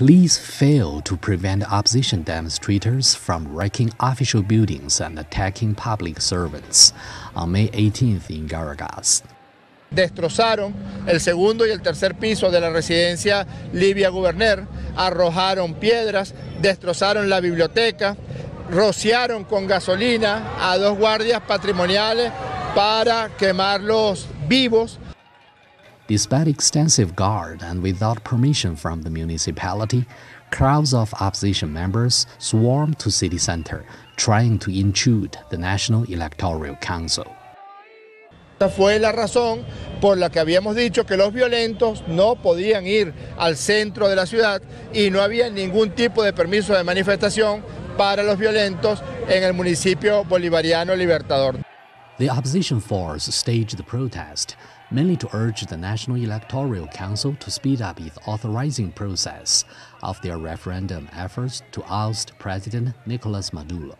Police failed to prevent opposition demonstrators from wrecking official buildings and attacking public servants on May 18th in Caracas. destrozaron el segundo y el tercer piso de la residencia Livia Guberner, arrojaron piedras, destrozaron la biblioteca, rociaron con gasolina a dos guardias patrimoniales para quemarlos vivos. Despite extensive guard and without permission from the municipality, crowds of opposition members swarmed to city center, trying to intrude the National Electoral Council. Esta fue la razón por la que habíamos dicho que los violentos no podían ir al centro de la ciudad y no había ningún tipo de permiso de manifestación para los violentos en el municipio bolivariano Libertador. The opposition force staged the protest mainly to urge the National Electoral Council to speed up its authorizing process of their referendum efforts to oust President Nicolas Maduro.